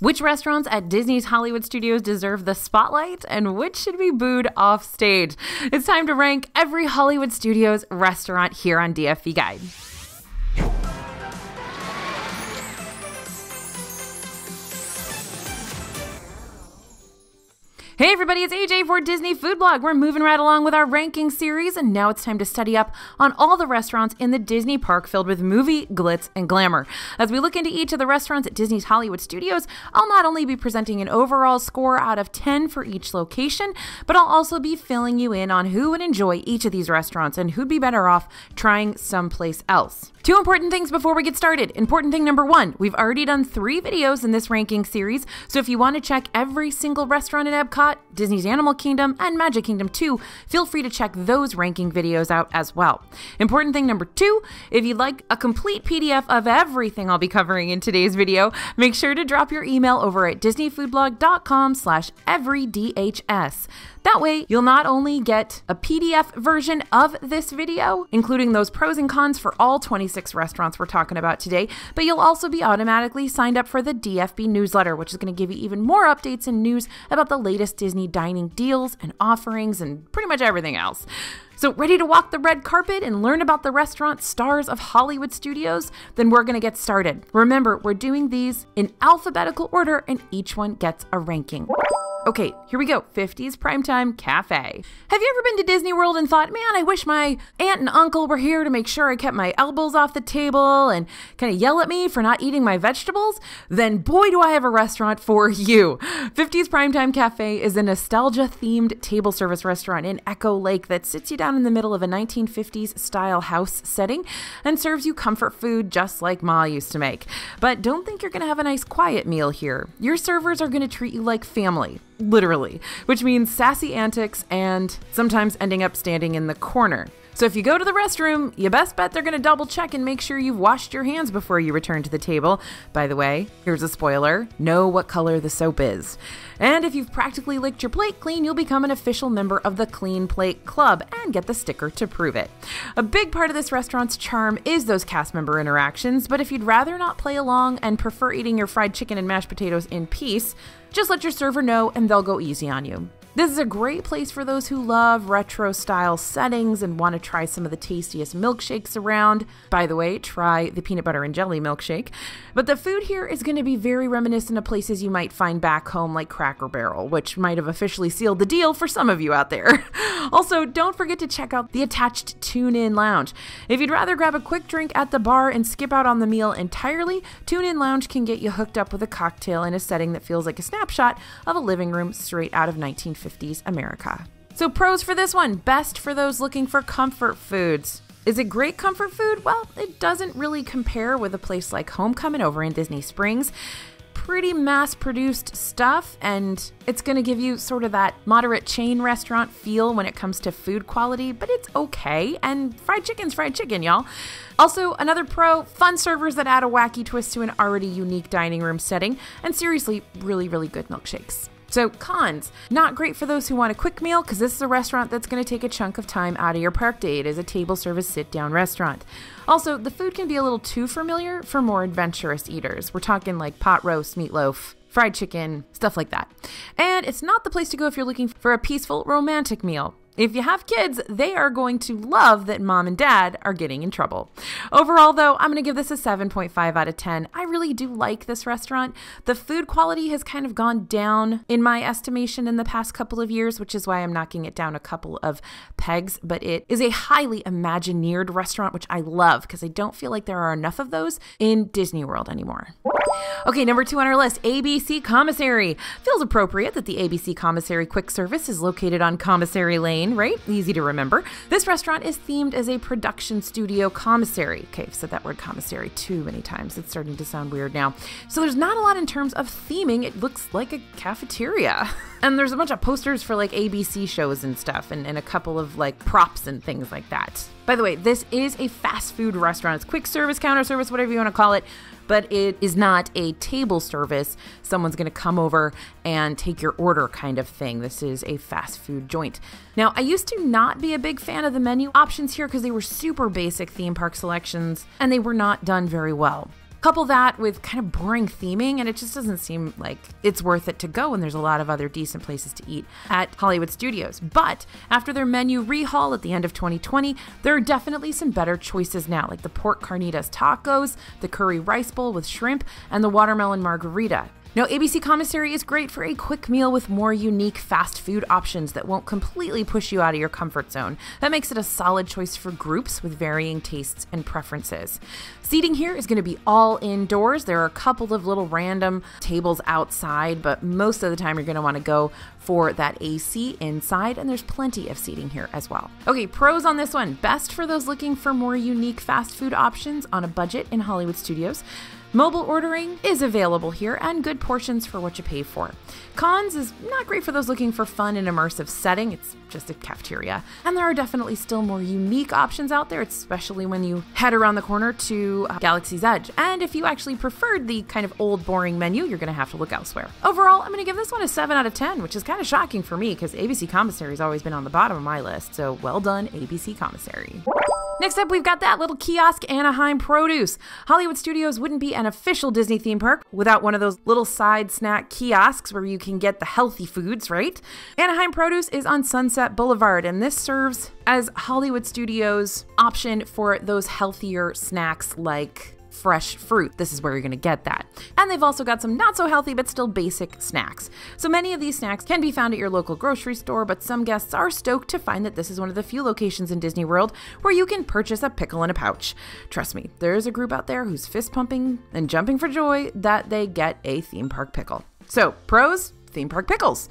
Which restaurants at Disney's Hollywood Studios deserve the spotlight and which should be booed off stage? It's time to rank every Hollywood Studios restaurant here on DFB Guide. Hey everybody, it's AJ for Disney Food Blog. We're moving right along with our ranking series, and now it's time to study up on all the restaurants in the Disney park filled with movie, glitz, and glamour. As we look into each of the restaurants at Disney's Hollywood Studios, I'll not only be presenting an overall score out of 10 for each location, but I'll also be filling you in on who would enjoy each of these restaurants and who'd be better off trying someplace else. Two important things before we get started. Important thing number one, we've already done three videos in this ranking series, so if you want to check every single restaurant in Epcot, Disney's Animal Kingdom, and Magic Kingdom 2, feel free to check those ranking videos out as well. Important thing number two, if you'd like a complete PDF of everything I'll be covering in today's video, make sure to drop your email over at disneyfoodblog.com slash everydhs. That way, you'll not only get a PDF version of this video, including those pros and cons for all 26 restaurants we're talking about today, but you'll also be automatically signed up for the DFB newsletter, which is going to give you even more updates and news about the latest Disney dining deals and offerings and pretty much everything else. So, ready to walk the red carpet and learn about the restaurant stars of Hollywood studios? Then we're going to get started. Remember, we're doing these in alphabetical order and each one gets a ranking. Okay, here we go 50s Primetime Cafe. Have you ever been to Disney World and thought, man, I wish my aunt and uncle were here to make sure I kept my elbows off the table and kind of yell at me for not eating my vegetables? Then boy, do I have a restaurant for you. 50s Primetime Cafe is a nostalgia themed table service restaurant in Echo Lake that sits you down in the middle of a 1950s style house setting and serves you comfort food just like Ma used to make. But don't think you're going to have a nice quiet meal here. Your servers are going to treat you like family literally, which means sassy antics and sometimes ending up standing in the corner. So if you go to the restroom, you best bet they're going to double check and make sure you've washed your hands before you return to the table. By the way, here's a spoiler know what color the soap is. And if you've practically licked your plate clean, you'll become an official member of the Clean Plate Club and get the sticker to prove it. A big part of this restaurant's charm is those cast member interactions, but if you'd rather not play along and prefer eating your fried chicken and mashed potatoes in peace, just let your server know and they'll go easy on you. This is a great place for those who love retro style settings and want to try some of the tastiest milkshakes around. By the way, try the peanut butter and jelly milkshake. But the food here is going to be very reminiscent of places you might find back home, like Cracker Barrel, which might have officially sealed the deal for some of you out there. also, don't forget to check out the attached Tune In Lounge. If you'd rather grab a quick drink at the bar and skip out on the meal entirely, Tune In Lounge can get you hooked up with a cocktail in a setting that feels like a snapshot of a living room straight out of 1950. 1950s America. So, pros for this one best for those looking for comfort foods. Is it great comfort food? Well, it doesn't really compare with a place like Homecoming over in Disney Springs. Pretty mass produced stuff, and it's going to give you sort of that moderate chain restaurant feel when it comes to food quality, but it's okay. And fried chicken's fried chicken, y'all. Also, another pro fun servers that add a wacky twist to an already unique dining room setting, and seriously, really, really good milkshakes. So, cons not great for those who want a quick meal because this is a restaurant that's going to take a chunk of time out of your park day. It is a table service sit down restaurant. Also, the food can be a little too familiar for more adventurous eaters. We're talking like pot roast, meatloaf, fried chicken, stuff like that. And it's not the place to go if you're looking for a peaceful, romantic meal. If you have kids, they are going to love that mom and dad are getting in trouble. Overall, though, I'm going to give this a 7.5 out of 10. I really do like this restaurant. The food quality has kind of gone down in my estimation in the past couple of years, which is why I'm knocking it down a couple of pegs. But it is a highly imagineered restaurant, which I love because I don't feel like there are enough of those in Disney World anymore. Okay, number two on our list ABC Commissary. Feels appropriate that the ABC Commissary quick service is located on Commissary Lane Right? Easy to remember. This restaurant is themed as a production studio commissary. Okay, I've said that word commissary too many times. It's starting to sound weird now. So there's not a lot in terms of theming. It looks like a cafeteria. and there's a bunch of posters for like ABC shows and stuff, and, and a couple of like props and things like that. By the way, this is a fast food restaurant. It's quick service, counter service, whatever you want to call it but it is not a table service. Someone's going to come over and take your order kind of thing. This is a fast food joint. Now, I used to not be a big fan of the menu options here because they were super basic theme park selections and they were not done very well. Couple that with kind of boring theming, and it just doesn't seem like it's worth it to go when there's a lot of other decent places to eat at Hollywood Studios. But after their menu rehaul at the end of 2020, there are definitely some better choices now, like the pork carnitas tacos, the curry rice bowl with shrimp, and the watermelon margarita. Now, ABC Commissary is great for a quick meal with more unique fast food options that won't completely push you out of your comfort zone. That makes it a solid choice for groups with varying tastes and preferences. Seating here is going to be all indoors. There are a couple of little random tables outside, but most of the time you're going to want to go for that AC inside, and there's plenty of seating here as well. Okay, pros on this one best for those looking for more unique fast food options on a budget in Hollywood studios. Mobile ordering is available here and good portions for what you pay for. Cons is not great for those looking for fun and immersive setting. It's just a cafeteria. And there are definitely still more unique options out there, especially when you head around the corner to uh, Galaxy's Edge. And if you actually preferred the kind of old boring menu, you're going to have to look elsewhere. Overall, I'm going to give this one a 7 out of 10, which is kind of shocking for me because ABC Commissary has always been on the bottom of my list. So well done, ABC Commissary. Next up, we've got that little kiosk Anaheim Produce. Hollywood Studios wouldn't be an official Disney theme park without one of those little side snack kiosks where you can get the healthy foods, right? Anaheim Produce is on Sunset Boulevard, and this serves as Hollywood Studios' option for those healthier snacks like fresh fruit. This is where you're going to get that. And they've also got some not so healthy but still basic snacks. So many of these snacks can be found at your local grocery store, but some guests are stoked to find that this is one of the few locations in Disney World where you can purchase a pickle in a pouch. Trust me, there's a group out there who's fist pumping and jumping for joy that they get a theme park pickle. So, pros, theme park pickles.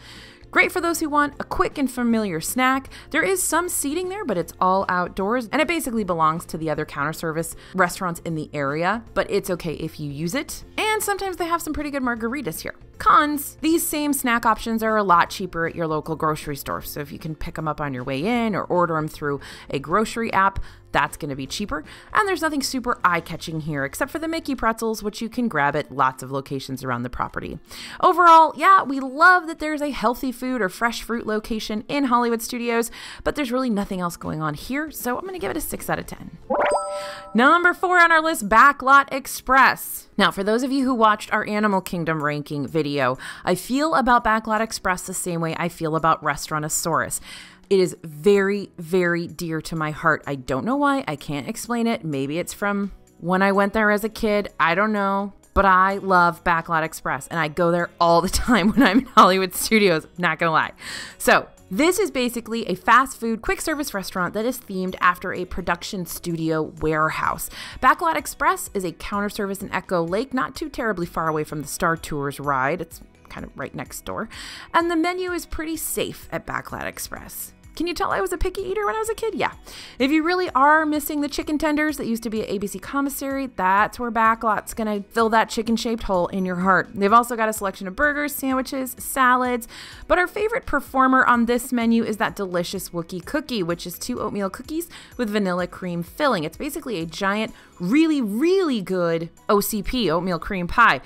Great for those who want a quick and familiar snack. There is some seating there, but it's all outdoors, and it basically belongs to the other counter service restaurants in the area, but it's okay if you use it. And sometimes they have some pretty good margaritas here. Cons these same snack options are a lot cheaper at your local grocery store. So if you can pick them up on your way in or order them through a grocery app, that's going to be cheaper. And there's nothing super eye catching here except for the Mickey pretzels, which you can grab at lots of locations around the property. Overall, yeah, we love that there's a healthy food or fresh fruit location in Hollywood Studios, but there's really nothing else going on here. So I'm going to give it a 6 out of 10. Number four on our list Backlot Express. Now, for those of you who watched our Animal Kingdom ranking video, I feel about Backlot Express the same way I feel about Restaurantosaurus. It is very, very dear to my heart. I don't know why. I can't explain it. Maybe it's from when I went there as a kid. I don't know. But I love Backlot Express and I go there all the time when I'm in Hollywood Studios. Not gonna lie. So, this is basically a fast food quick service restaurant that is themed after a production studio warehouse. Backlot Express is a counter service in Echo Lake, not too terribly far away from the Star Tours ride. It's kind of right next door. And the menu is pretty safe at Backlot Express. Can you tell I was a picky eater when I was a kid? Yeah. If you really are missing the chicken tenders that used to be at ABC Commissary, that's where Backlot's gonna fill that chicken shaped hole in your heart. They've also got a selection of burgers, sandwiches, salads, but our favorite performer on this menu is that delicious Wookie cookie, which is two oatmeal cookies with vanilla cream filling. It's basically a giant, really, really good OCP, oatmeal cream pie.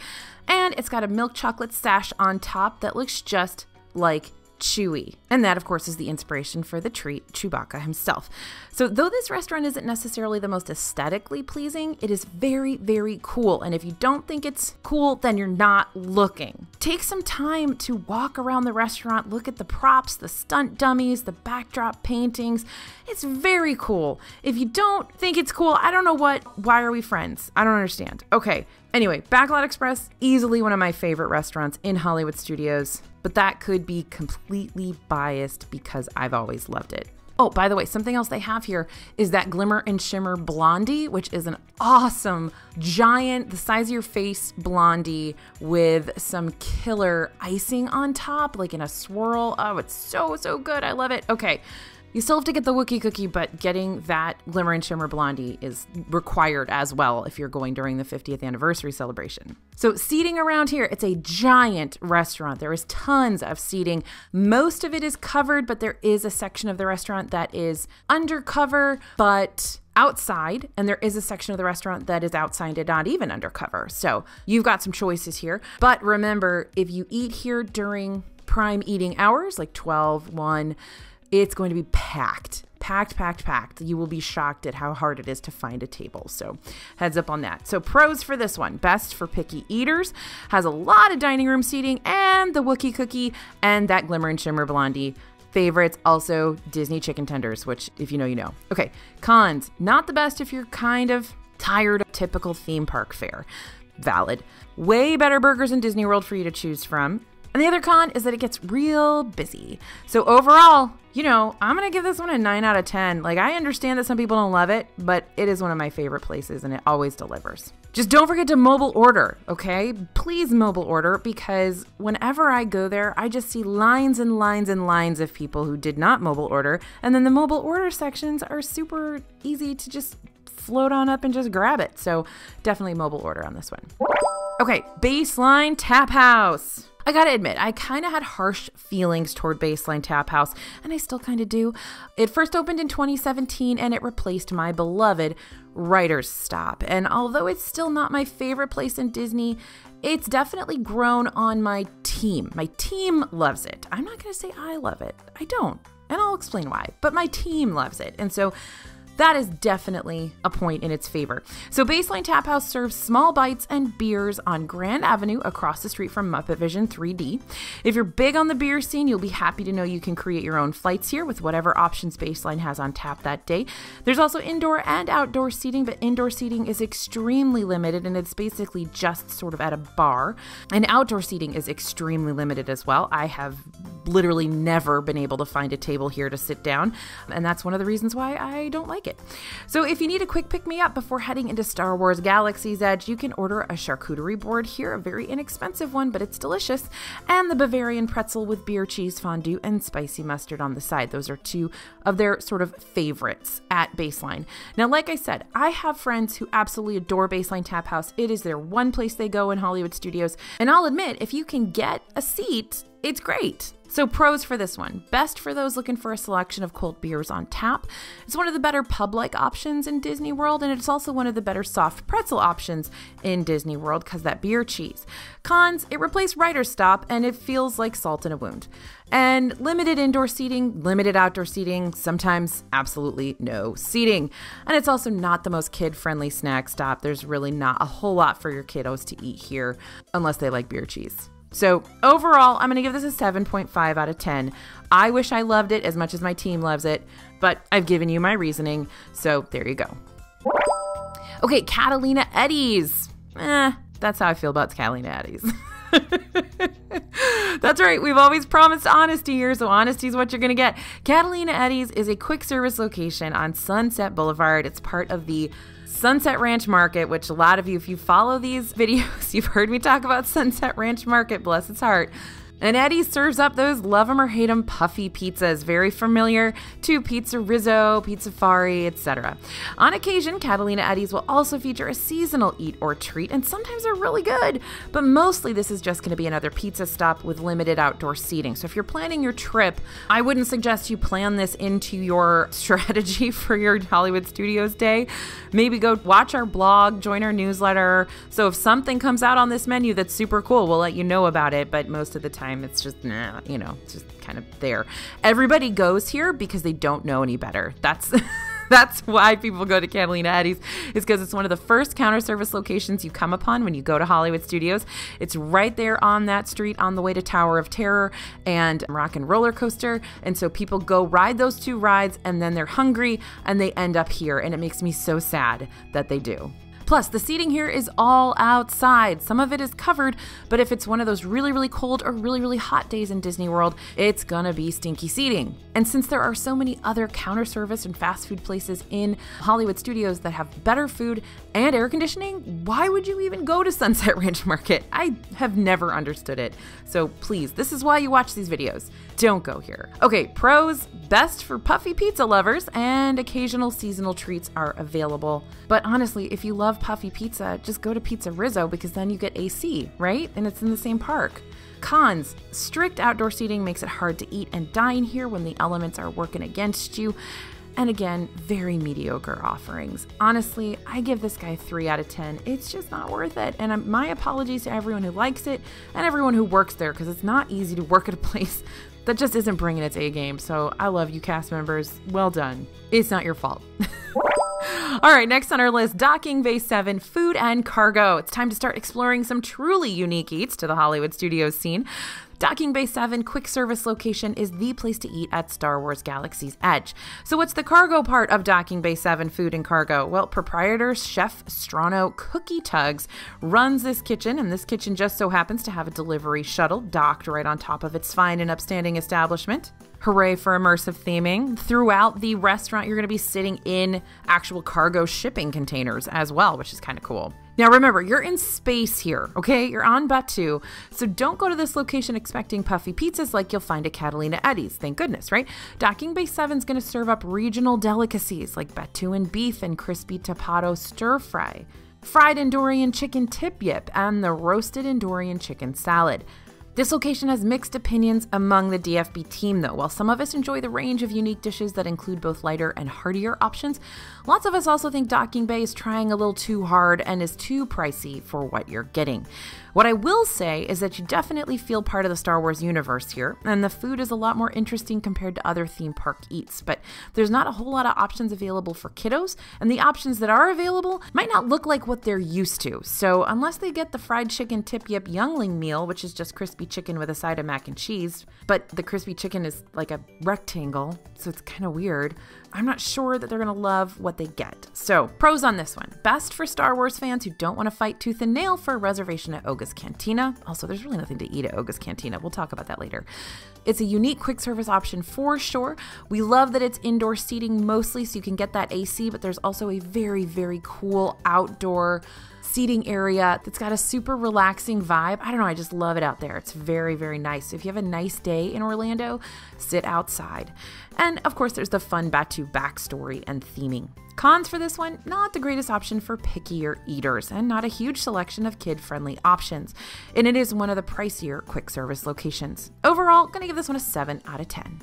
And it's got a milk chocolate sash on top that looks just like Chewy. And that, of course, is the inspiration for the treat, Chewbacca himself. So, though this restaurant isn't necessarily the most aesthetically pleasing, it is very, very cool. And if you don't think it's cool, then you're not looking. Take some time to walk around the restaurant, look at the props, the stunt dummies, the backdrop paintings. It's very cool. If you don't think it's cool, I don't know what, why are we friends? I don't understand. Okay, Anyway, Backlot Express, easily one of my favorite restaurants in Hollywood Studios, but that could be completely biased because I've always loved it. Oh, by the way, something else they have here is that Glimmer and Shimmer Blondie, which is an awesome, giant, the size of your face blondie with some killer icing on top, like in a swirl. Oh, it's so, so good. I love it. Okay, you still have to get the Wookie cookie, but getting that Glimmer and Shimmer Blondie is required as well if you're going during the 50th anniversary celebration. So, seating around here, it's a giant restaurant. There is tons of seating. Most of it is covered, but there is a section of the restaurant that is undercover, but outside, and there is a section of the restaurant that is outside and not even undercover. So, you've got some choices here. But remember, if you eat here during prime eating hours, like 12, 1, it's going to be packed packed, packed, packed. You will be shocked at how hard it is to find a table. So, heads up on that. So, pros for this one best for picky eaters, has a lot of dining room seating, and the Wookie cookie, and that Glimmer and Shimmer Blondie favorites also Disney chicken tenders, which if you know, you know. Okay, cons, not the best if you're kind of tired of typical theme park fare. Valid. Way better burgers in Disney World for you to choose from. And the other con is that it gets real busy. So overall, you know, I'm going to give this one a 9 out of 10. Like, I understand that some people don't love it, but it is one of my favorite places and it always delivers. Just don't forget to mobile order, okay? Please mobile order because whenever I go there, I just see lines and lines and lines of people who did not mobile order. And then the mobile order sections are super easy to just float on up and just grab it. So definitely mobile order on this one. Okay, baseline tap house. I gotta admit, I kind of had harsh feelings toward Baseline Tap House, and I still kind of do. It first opened in 2017 and it replaced my beloved Writer's Stop. And although it's still not my favorite place in Disney, it's definitely grown on my team. My team loves it. I'm not gonna say I love it, I don't. And I'll explain why, but my team loves it. And so that is definitely a point in its favor. So, Baseline Tap House serves small bites and beers on Grand Avenue across the street from Muppet Vision 3D. If you're big on the beer scene, you'll be happy to know you can create your own flights here with whatever options Baseline has on tap that day. There's also indoor and outdoor seating, but indoor seating is extremely limited and it's basically just sort of at a bar. And outdoor seating is extremely limited as well. I have literally never been able to find a table here to sit down, and that's one of the reasons why I don't like it. So, if you need a quick pick me up before heading into Star Wars Galaxy's Edge, you can order a charcuterie board here, a very inexpensive one, but it's delicious, and the Bavarian pretzel with beer cheese fondue and spicy mustard on the side. Those are two of their sort of favorites at Baseline. Now, like I said, I have friends who absolutely adore Baseline Tap House. It is their one place they go in Hollywood Studios, and I'll admit, if you can get a seat, it's great. So, pros for this one best for those looking for a selection of cold beers on tap. It's one of the better pub like options in Disney World, and it's also one of the better soft pretzel options in Disney World because that beer cheese. Cons, it replaced Writer's Stop and it feels like salt in a wound. And limited indoor seating, limited outdoor seating, sometimes absolutely no seating. And it's also not the most kid friendly snack stop. There's really not a whole lot for your kiddos to eat here unless they like beer cheese. So overall, I'm going to give this a 7.5 out of 10. I wish I loved it as much as my team loves it, but I've given you my reasoning, so there you go. Okay, Catalina Eddie's. Eh, that's how I feel about Catalina Eddie's. That's right. We've always promised honesty here, so honesty is what you're going to get. Catalina Eddie's is a quick service location on Sunset Boulevard. It's part of the Sunset Ranch Market, which a lot of you, if you follow these videos, you've heard me talk about Sunset Ranch Market, bless its heart. And Eddie serves up those love 'em or hate 'em puffy pizzas, very familiar to Pizza Rizzo, Pizzafari, etc. On occasion, Catalina Eddie's will also feature a seasonal eat or treat, and sometimes they're really good. But mostly, this is just going to be another pizza stop with limited outdoor seating. So if you're planning your trip, I wouldn't suggest you plan this into your strategy for your Hollywood Studios day. Maybe go watch our blog, join our newsletter. So if something comes out on this menu that's super cool, we'll let you know about it. But most of the time, time. It's just, nah, you know, just kind of there. Everybody goes here because they don't know any better. That's. that's why people go to Catalina Eddie's is because it's one of the first counter service locations you come upon when you go to Hollywood Studios. It's right there on that street on the way to Tower of Terror and Rock and Roller Coaster. And so people go ride those two rides and then they're hungry and they end up here. And it makes me so sad that they do. Plus, the seating here is all outside. Some of it is covered, but if it's one of those really, really cold or really, really hot days in Disney World, it's gonna be stinky seating. And since there are so many other counter service and fast food places in Hollywood studios that have better food and air conditioning, why would you even go to Sunset Ranch Market? I have never understood it. So please, this is why you watch these videos. Don't go here. Okay, pros best for puffy pizza lovers, and occasional seasonal treats are available. But honestly, if you love puffy pizza, just go to Pizza Rizzo because then you get AC, right? And it's in the same park. Cons strict outdoor seating makes it hard to eat and dine here when the elements are working against you. And again, very mediocre offerings. Honestly, I give this guy 3 out of 10. It's just not worth it. And um, my apologies to everyone who likes it and everyone who works there because it's not easy to work at a place that just isn't bringing its A game. So I love you, cast members. Well done. It's not your fault. All right, next on our list Docking Bay 7 Food and Cargo. It's time to start exploring some truly unique eats to the Hollywood studios scene. Docking Bay 7 quick service location is the place to eat at Star Wars Galaxy's Edge. So, what's the cargo part of Docking Bay 7 Food and Cargo? Well, proprietor Chef Strono Cookie Tuggs runs this kitchen, and this kitchen just so happens to have a delivery shuttle docked right on top of its fine and upstanding establishment. Hooray for immersive theming. Throughout the restaurant, you're going to be sitting in actual cargo shipping containers as well, which is kind of cool. Now remember, you're in space here, okay? You're on Batuu. so don't go to this location expecting puffy pizzas like you'll find at Catalina Eddie's, thank goodness, right? Docking Bay 7 is going to serve up regional delicacies like Batuuan beef and crispy tapado stir fry, fried Endorian chicken tip yip, and the roasted Endorian chicken salad. This location has mixed opinions among the DFB team, though. While some of us enjoy the range of unique dishes that include both lighter and heartier options, lots of us also think Docking Bay is trying a little too hard and is too pricey for what you're getting. What I will say is that you definitely feel part of the Star Wars universe here, and the food is a lot more interesting compared to other theme park eats, but there's not a whole lot of options available for kiddos, and the options that are available might not look like what they're used to. So, unless they get the fried chicken tip yip youngling meal, which is just crispy chicken with a side of mac and cheese, but the crispy chicken is like a rectangle, so it's kind of weird. I'm not sure that they're going to love what they get. So, pros on this one. Best for Star Wars fans who don't want to fight tooth and nail for a reservation at Oga's Cantina. Also, there's really nothing to eat at Oga's Cantina. We'll talk about that later. It's a unique quick service option for sure. We love that it's indoor seating mostly, so you can get that AC, but there's also a very, very cool outdoor seating area that's got a super relaxing vibe. I don't know, I just love it out there. It's very, very nice. So if you have a nice day in Orlando, sit outside. And of course, there's the fun Batuu backstory and theming. Cons for this one, not the greatest option for pickier eaters, and not a huge selection of kid friendly options. And it is one of the pricier quick service locations. Overall, gonna give this one a 7 out of 10.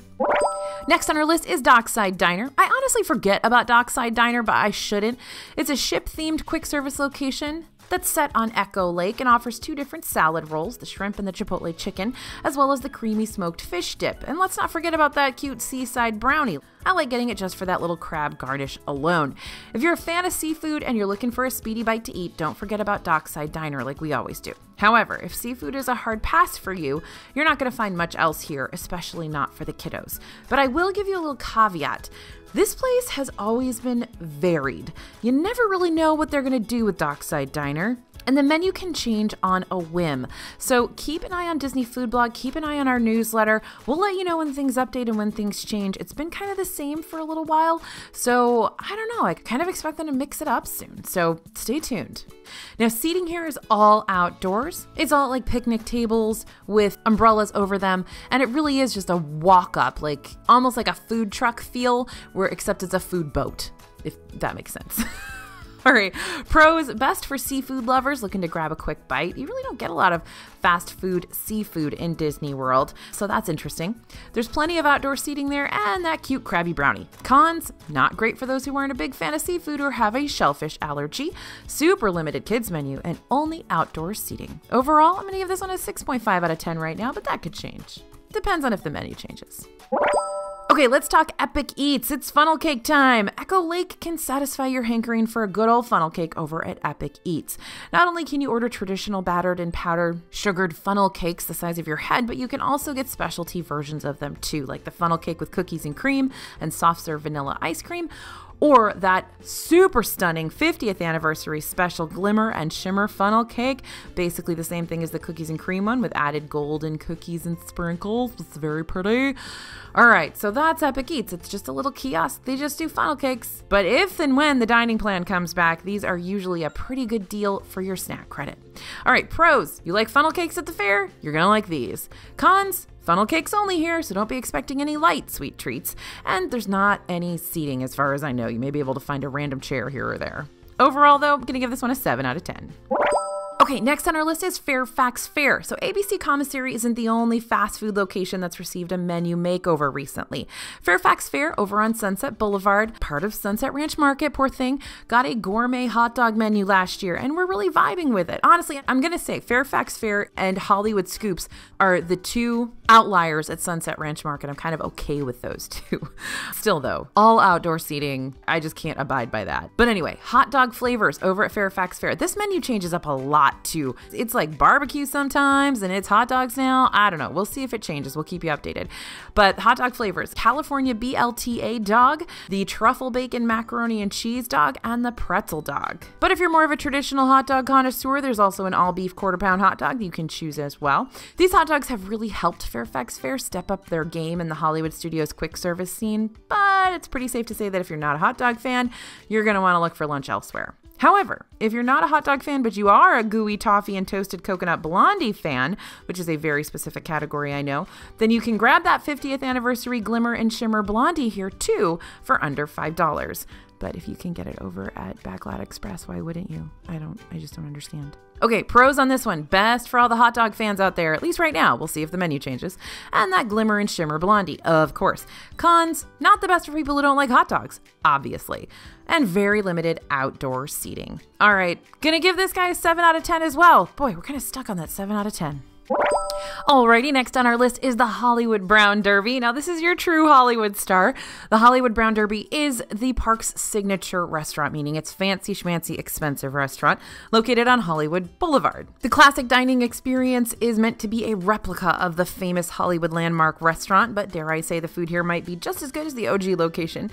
Next on our list is Dockside Diner. I honestly forget about Dockside Diner, but I shouldn't. It's a ship themed quick service location that's set on Echo Lake and offers two different salad rolls the shrimp and the chipotle chicken, as well as the creamy smoked fish dip. And let's not forget about that cute seaside brownie. I like getting it just for that little crab garnish alone. If you're a fan of seafood and you're looking for a speedy bite to eat, don't forget about Dockside Diner like we always do. However, if seafood is a hard pass for you, you're not going to find much else here, especially not for the kiddos. But I will give you a little caveat. This place has always been varied. You never really know what they're going to do with Dockside Diner. And the menu can change on a whim. So keep an eye on Disney Food Blog, keep an eye on our newsletter. We'll let you know when things update and when things change. It's been kind of the same for a little while. So I don't know, I kind of expect them to mix it up soon. So stay tuned. Now, seating here is all outdoors. It's all like picnic tables with umbrellas over them. And it really is just a walk up, like almost like a food truck feel, where except it's a food boat, if that makes sense. All right, pros best for seafood lovers looking to grab a quick bite. You really don't get a lot of fast food seafood in Disney World, so that's interesting. There's plenty of outdoor seating there and that cute Krabby Brownie. Cons not great for those who aren't a big fan of seafood or have a shellfish allergy. Super limited kids menu and only outdoor seating. Overall, I'm gonna give this one a 6.5 out of 10 right now, but that could change. Depends on if the menu changes. Okay, let's talk Epic Eats. It's funnel cake time. Echo Lake can satisfy your hankering for a good old funnel cake over at Epic Eats. Not only can you order traditional battered and powdered sugared funnel cakes the size of your head, but you can also get specialty versions of them too, like the funnel cake with cookies and cream and soft serve vanilla ice cream or that super stunning 50th anniversary special glimmer and shimmer funnel cake. Basically, the same thing as the cookies and cream one with added golden cookies and sprinkles. It's very pretty. All right, so that's Epic Eats. It's just a little kiosk. They just do funnel cakes. But if and when the dining plan comes back, these are usually a pretty good deal for your snack credit. All right, pros. You like funnel cakes at the fair? You're going to like these. Cons. Funnel cakes only here, so don't be expecting any light sweet treats. And there's not any seating as far as I know. You may be able to find a random chair here or there. Overall, though, I'm going to give this one a 7 out of 10. Okay, next on our list is Fairfax Fair. So, ABC Commissary isn't the only fast food location that's received a menu makeover recently. Fairfax Fair, over on Sunset Boulevard, part of Sunset Ranch Market, poor thing, got a gourmet hot dog menu last year, and we're really vibing with it. Honestly, I'm gonna say Fairfax Fair and Hollywood Scoops are the two outliers at Sunset Ranch Market. I'm kind of okay with those two. Still, though, all outdoor seating, I just can't abide by that. But anyway, hot dog flavors over at Fairfax Fair. This menu changes up a lot too. It's like barbecue sometimes and it's hot dogs now. I don't know. We'll see if it changes. We'll keep you updated. But hot dog flavors California BLTA dog, the truffle bacon macaroni and cheese dog, and the pretzel dog. But if you're more of a traditional hot dog connoisseur, there's also an all beef quarter pound hot dog that you can choose as well. These hot dogs have really helped Fairfax Fair step up their game in the Hollywood Studios quick service scene, but it's pretty safe to say that if you're not a hot dog fan, you're going to want to look for lunch elsewhere. However, if you're not a hot dog fan, but you are a gooey toffee and toasted coconut blondie fan, which is a very specific category I know, then you can grab that 50th anniversary Glimmer and Shimmer blondie here too for under $5. But if you can get it over at Backlot Express, why wouldn't you? I don't, I just don't understand. Okay, pros on this one. Best for all the hot dog fans out there, at least right now. We'll see if the menu changes. And that Glimmer and Shimmer Blondie, of course. Cons, not the best for people who don't like hot dogs, obviously. And very limited outdoor seating. All right, gonna give this guy a 7 out of 10 as well. Boy, we're kind of stuck on that 7 out of 10. Alrighty, next on our list is the Hollywood Brown Derby. Now, this is your true Hollywood star. The Hollywood Brown Derby is the park's signature restaurant, meaning it's fancy schmancy expensive restaurant located on Hollywood Boulevard. The classic dining experience is meant to be a replica of the famous Hollywood landmark restaurant, but dare I say the food here might be just as good as the OG location.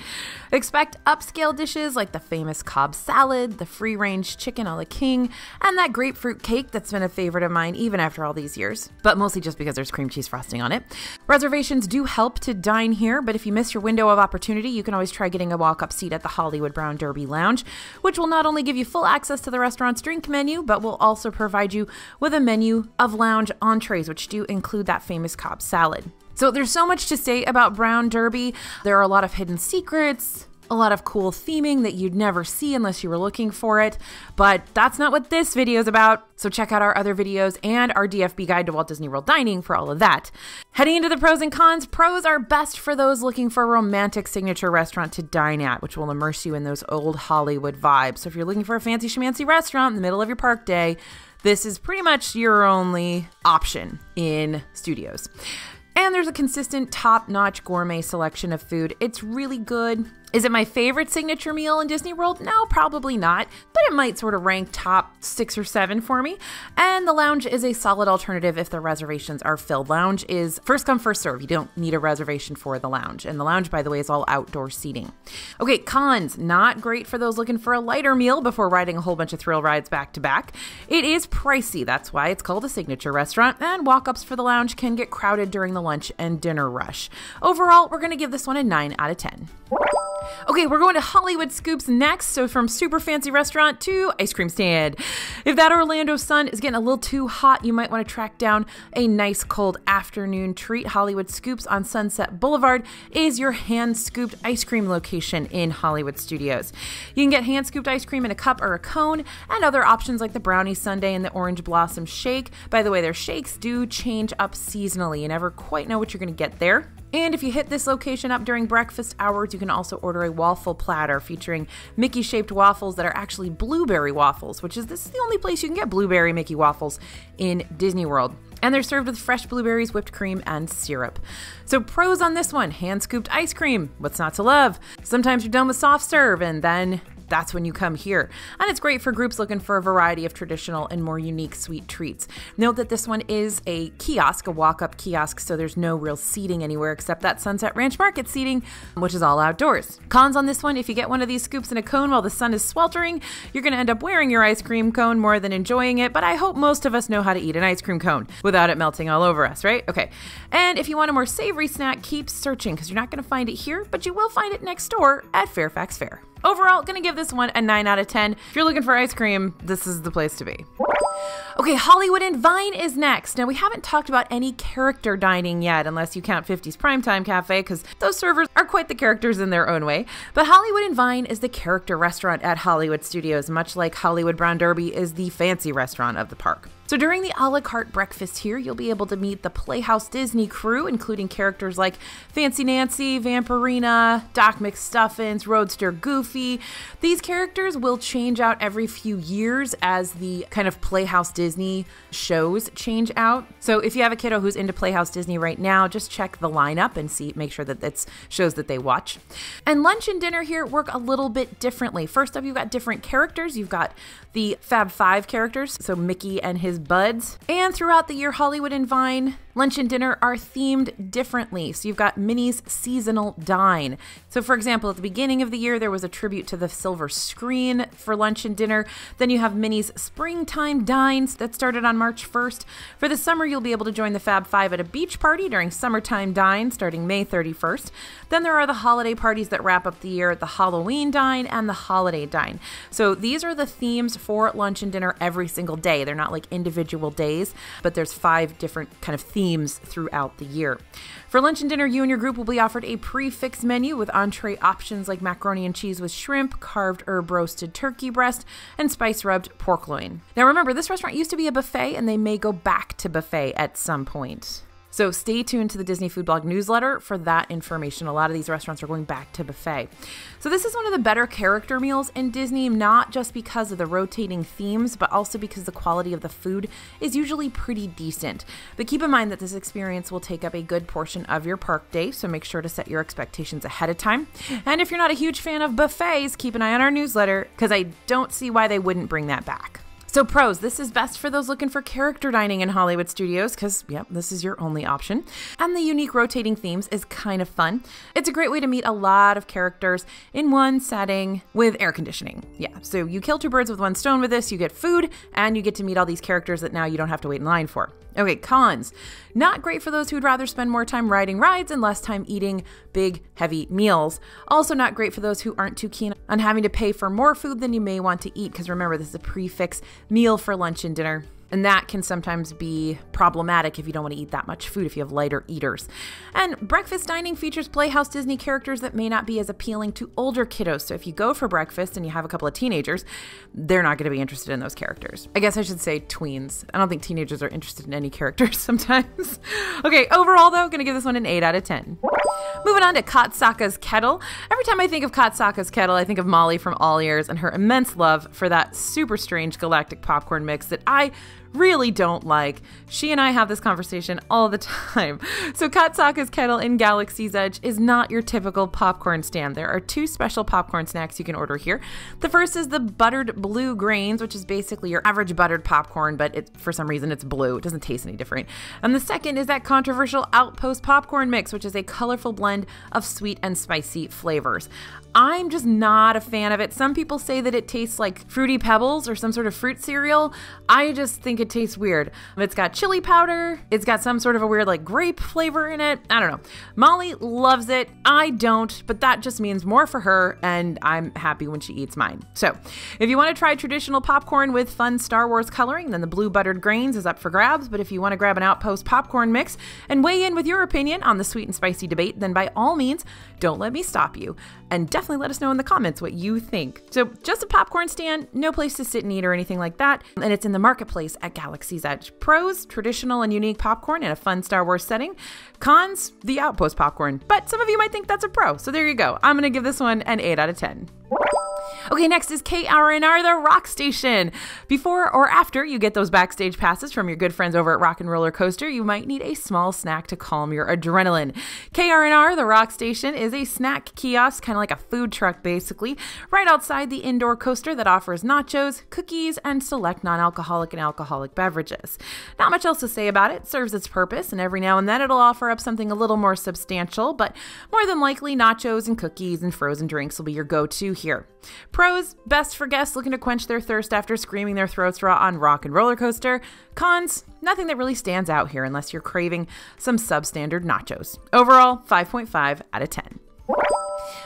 Expect upscale dishes like the famous Cobb salad, the free range chicken a la king, and that grapefruit cake that's been a favorite of mine even after all these But mostly just because there's cream cheese frosting on it. Reservations do help to dine here, but if you miss your window of opportunity, you can always try getting a walk up seat at the Hollywood Brown Derby Lounge, which will not only give you full access to the restaurant's drink menu, but will also provide you with a menu of lounge entrees, which do include that famous Cobb salad. So there's so much to say about Brown Derby. There are a lot of hidden secrets, a lot of cool theming that you'd never see unless you were looking for it. But that's not what this video is about. So check out our other videos and our DFB guide to Walt Disney World dining for all of that. Heading into the pros and cons, pros are best for those looking for a romantic signature restaurant to dine at, which will immerse you in those old Hollywood vibes. So if you're looking for a fancy schmancy restaurant in the middle of your park day, this is pretty much your only option in studios. And there's a consistent top notch gourmet selection of food. It's really good. Is it my favorite signature meal in Disney World? No, probably not, but it might sort of rank top six or seven for me. And the lounge is a solid alternative if the reservations are filled. Lounge is first come, first serve. You don't need a reservation for the lounge. And the lounge, by the way, is all outdoor seating. Okay, cons, not great for those looking for a lighter meal before riding a whole bunch of thrill rides back to back. It is pricey, that's why it's called a signature restaurant, and walk ups for the lounge can get crowded during the lunch and dinner rush. Overall, we're going to give this one a 9 out of 10. Okay, we're going to Hollywood Scoops next. So, from super fancy restaurant to ice cream stand. If that Orlando sun is getting a little too hot, you might want to track down a nice cold afternoon treat. Hollywood Scoops on Sunset Boulevard is your hand scooped ice cream location in Hollywood Studios. You can get hand scooped ice cream in a cup or a cone, and other options like the brownie sundae and the orange blossom shake. By the way, their shakes do change up seasonally. You never quite know what you're going to get there. And if you hit this location up during breakfast hours, you can also order a waffle platter featuring Mickey shaped waffles that are actually blueberry waffles, which is this is the only place you can get blueberry Mickey waffles in Disney World. And they're served with fresh blueberries, whipped cream, and syrup. So, pros on this one hand scooped ice cream. What's not to love? Sometimes you're done with soft serve, and then that's when you come here. And it's great for groups looking for a variety of traditional and more unique sweet treats. Note that this one is a kiosk, a walk up kiosk, so there's no real seating anywhere except that Sunset Ranch Market seating, which is all outdoors. Cons on this one if you get one of these scoops in a cone while the sun is sweltering, you're going to end up wearing your ice cream cone more than enjoying it, but I hope most of us know how to eat an ice cream cone without it melting all over us, right? Okay. And if you want a more savory snack, keep searching because you're not going to find it here, but you will find it next door at Fairfax Fair. Overall, gonna give this one a 9 out of 10. If you're looking for ice cream, this is the place to be. Okay, Hollywood and Vine is next. Now, we haven't talked about any character dining yet, unless you count 50's Primetime Cafe, because those servers are quite the characters in their own way. But Hollywood and Vine is the character restaurant at Hollywood Studios, much like Hollywood Brown Derby is the fancy restaurant of the park. So during the a la carte breakfast here, you'll be able to meet the Playhouse Disney crew, including characters like Fancy Nancy, Vampirina, Doc McStuffins, Roadster Goofy. These characters will change out every few years as the kind of Playhouse Disney shows change out. So if you have a kiddo who's into Playhouse Disney right now, just check the lineup and see, make sure that it's shows that they watch. And lunch and dinner here work a little bit differently. First up, you've got different characters. You've got the Fab Five characters, so Mickey and his buds. And throughout the year, Hollywood and Vine lunch and dinner are themed differently. So you've got Minnie's seasonal dine. So, for example, at the beginning of the year, there was a tribute to the silver screen for lunch and dinner. Then you have Minnie's springtime dines that started on March 1st. For the summer, you'll be able to join the Fab Five at a beach party during summertime dine starting May 31st. Then there are the holiday parties that wrap up the year the Halloween dine and the holiday dine. So these are the themes for lunch and dinner every single day. They're not like individual days, but there's five different kind of themes themes throughout the year. For lunch and dinner, you and your group will be offered a prix fixe menu with entree options like macaroni and cheese with shrimp, carved herb roasted turkey breast, and spice rubbed pork loin. Now remember, this restaurant used to be a buffet and they may go back to buffet at some point. So stay tuned to the Disney Food Blog newsletter for that information. A lot of these restaurants are going back to buffet. So this is one of the better character meals in Disney, not just because of the rotating themes, but also because the quality of the food is usually pretty decent. But keep in mind that this experience will take up a good portion of your park day, so make sure to set your expectations ahead of time. And if you're not a huge fan of buffets, keep an eye on our newsletter because I don't see why they wouldn't bring that back. So, pros this is best for those looking for character dining in Hollywood studios because, yep, this is your only option. And the unique rotating themes is kind of fun. It's a great way to meet a lot of characters in one setting with air conditioning. Yeah, so you kill two birds with one stone with this. You get food and you get to meet all these characters that now you don't have to wait in line for. Okay, cons. Not great for those who'd rather spend more time riding rides and less time eating big, heavy meals. Also, not great for those who aren't too keen on having to pay for more food than you may want to eat, because remember, this is a prefix meal for lunch and dinner. And that can sometimes be problematic if you don't want to eat that much food if you have lighter eaters. And breakfast dining features Playhouse Disney characters that may not be as appealing to older kiddos. So if you go for breakfast and you have a couple of teenagers, they're not going to be interested in those characters. I guess I should say tweens. I don't think teenagers are interested in any characters sometimes. okay, overall though, going to give this one an 8 out of 10. Moving on to Katsaka's Kettle. Every time I think of Katsaka's Kettle, I think of Molly from All Ears and her immense love for that super strange galactic popcorn mix that I really don't like. She and I have this conversation all the time. So, Katsaka's Kettle in Galaxy's Edge is not your typical popcorn stand. There are two special popcorn snacks you can order here. The first is the buttered blue grains, which is basically your average buttered popcorn, but it, for some reason it's blue. It doesn't taste any different. And the second is that controversial Outpost popcorn mix, which is a colorful blend of sweet and spicy flavors. I'm just not a fan of it. Some people say that it tastes like fruity pebbles or some sort of fruit cereal. I just think it tastes weird. It's got chili powder, it's got some sort of a weird like grape flavor in it. I don't know. Molly loves it. I don't, but that just means more for her, and I'm happy when she eats mine. So, if you want to try traditional popcorn with fun Star Wars coloring, then the blue buttered grains is up for grabs. But if you want to grab an outpost popcorn mix and weigh in with your opinion on the sweet and spicy debate, then by all means, don't let me stop you. And definitely let us know in the comments what you think. So, just a popcorn stand, no place to sit and eat or anything like that. And it's in the marketplace at Galaxy's Edge. Pros, traditional and unique popcorn in a fun Star Wars setting. Cons, the Outpost popcorn. But some of you might think that's a pro. So, there you go. I'm going to give this one an 8 out of 10. Okay, next is KRNR, the Rock Station. Before or after you get those backstage passes from your good friends over at Rock and Roller Coaster, you might need a small snack to calm your adrenaline. KRNR, the Rock Station, is a snack kiosk, kind of like a food truck basically, right outside the indoor coaster that offers nachos, cookies, and select non alcoholic and alcoholic beverages. Not much else to say about it, serves its purpose, and every now and then it'll offer up something a little more substantial, but more than likely, nachos and cookies and frozen drinks will be your go to here. Pros, best for guests looking to quench their thirst after screaming their throats raw on Rock and Roller Coaster. Cons, nothing that really stands out here unless you're craving some substandard nachos. Overall, 5.5 out of 10.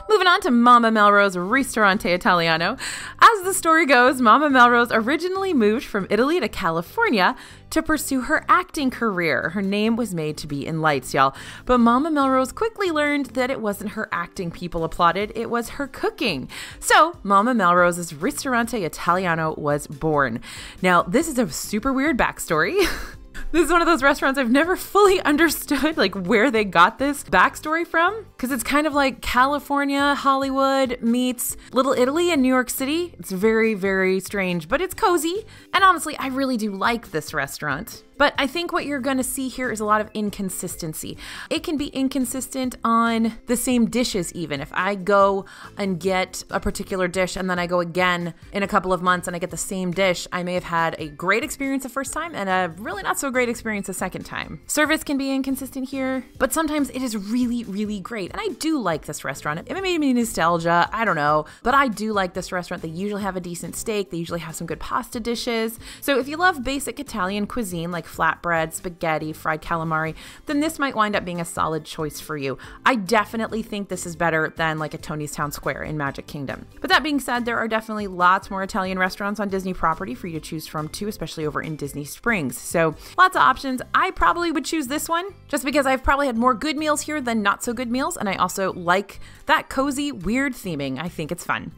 Moving on to Mama Melrose Ristorante Italiano. As the story goes, Mama Melrose originally moved from Italy to California to pursue her acting career. Her name was made to be in lights, y'all. But Mama Melrose quickly learned that it wasn't her acting people applauded, it was her cooking. So, Mama Melrose's Ristorante Italiano was born. Now, this is a super weird backstory. This is one of those restaurants I've never fully understood like where they got this backstory from because it's kind of like California, Hollywood meets Little Italy and New York City. It's very very strange, but it's cozy. And honestly, I really do like this restaurant. But I think what you're to see here is a lot of inconsistency. It can be inconsistent on the same dishes, even. If I go and get a particular dish and then I go again in a couple of months and I get the same dish, I may have had a great experience the first time and a really not so great experience the second time. Service can be inconsistent here, but sometimes it is really, really great. And I do like this restaurant. It made me nostalgia. I don't know. But I do like this restaurant. They usually have a decent steak, they usually have some good pasta dishes. So if you love basic Italian cuisine like flatbread, spaghetti, fried calamari, then this might wind up being a solid choice for you. I definitely think this is better than like a Tony's Town Square in Magic Kingdom. But that being said, there are definitely lots more Italian restaurants on Disney property for you to choose from too, especially over in Disney Springs. So lots of options. I probably would choose this one just because I've probably had more good meals here than not so good meals, and I also like that cozy, weird theming. I think it's fun.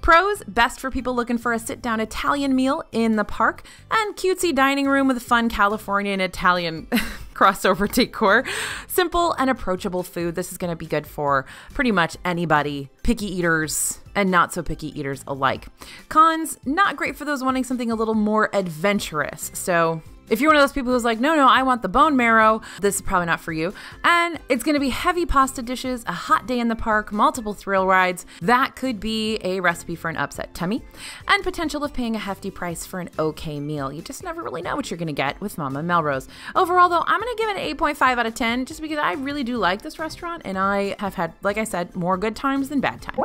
Pros best for people looking for a sit down Italian meal in the park, and cutesy dining room with fun Californian Italian. crossover decor. Simple and approachable food. This is going to be good for pretty much anybody, picky eaters and not so picky eaters alike. Cons, not great for those wanting something a little more adventurous. So, if you're one of those people who's like, no, no, I want the bone marrow, this is probably not for you. And it's gonna be heavy pasta dishes, a hot day in the park, multiple thrill rides. That could be a recipe for an upset tummy, and potential of paying a hefty price for an okay meal. You just never really know what you're gonna get with Mama Melrose. Overall, though, I'm gonna give it an 8.5 out of 10 just because I really do like this restaurant and I have had, like I said, more good times than bad times.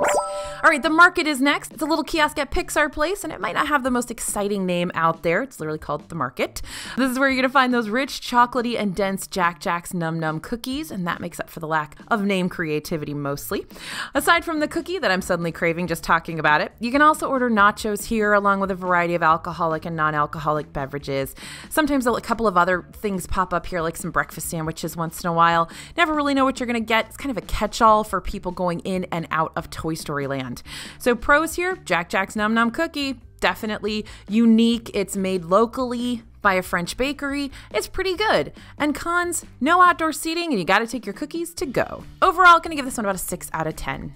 All right, the market is next. It's a little kiosk at Pixar Place, and it might not have the most exciting name out there. It's literally called the Market. This is where you're to find those rich, chocolatey, and dense Jack Jack's Num Num cookies, and that makes up for the lack of name creativity mostly. Aside from the cookie that I'm suddenly craving just talking about it, you can also order nachos here along with a variety of alcoholic and non alcoholic beverages. Sometimes a couple of other things pop up here, like some breakfast sandwiches once in a while. Never really know what you're to get. It's kind of a catch all for people going in and out of Toy Story Land. So, pros here Jack Jack's Num Num cookie definitely unique. It's made locally by a French bakery. It's pretty good. And cons, no outdoor seating and you gotta take your cookies to go. Overall, gonna give this one about a 6 out of 10.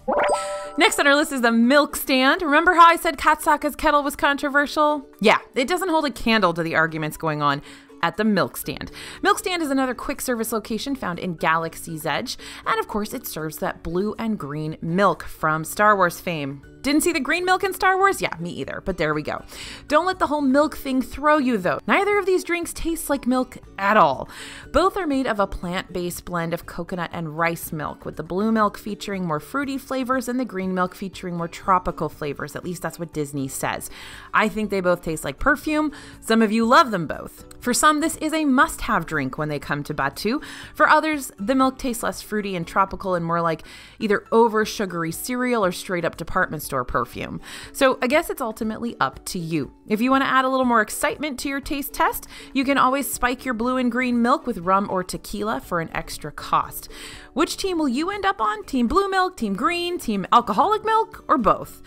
Next on our list is the milk stand. Remember how I said Kat Saka's kettle was controversial? Yeah, it doesn't hold a candle to the arguments going on at the Milk Stand. Milk Stand is another quick service location found in Galaxy's Edge, and of course, it serves that blue and green milk from Star Wars fame. Didn't see the green milk in Star Wars? Yeah, me either, but there we go. Don't let the whole milk thing throw you though. Neither of these drinks tastes like milk at all. Both are made of a plant based blend of coconut and rice milk, with the blue milk featuring more fruity flavors and the green milk featuring more tropical flavors. At least that's what Disney says. I think they both taste like perfume. Some of you love them both. For some, this is a must have drink when they come to Batuu. For others, the milk tastes less fruity and tropical and more like either over sugary cereal or straight up department store perfume. So I guess it's ultimately up to you. If you want to add a little more excitement to your taste test, you can always spike your blue and green milk with rum or tequila for an extra cost. Which team will you end up on? Team blue milk, team green, team alcoholic milk, or both?